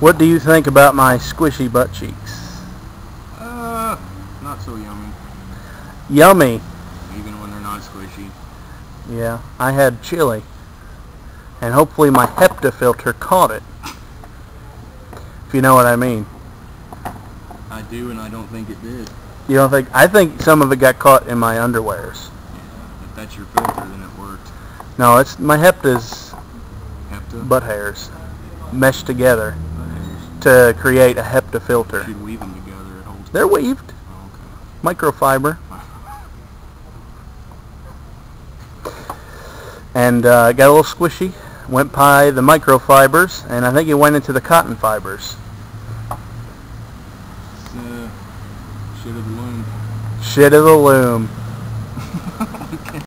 What do you think about my squishy butt cheeks? Uh, not so yummy. Yummy. Even when they're not squishy. Yeah, I had chili. And hopefully my HEPA filter caught it. If you know what I mean. I do, and I don't think it did. You don't think? I think some of it got caught in my underwears. Yeah, if that's your filter, then it worked. No, it's my HEPTA's to. butt hairs meshed together to create a HEPTA filter. You weave them together. They're weaved. Oh, Microfiber. And uh, got a little squishy. Went by the microfibers, and I think it went into the cotton fibers. Uh, shit of the loom. Shit of the loom.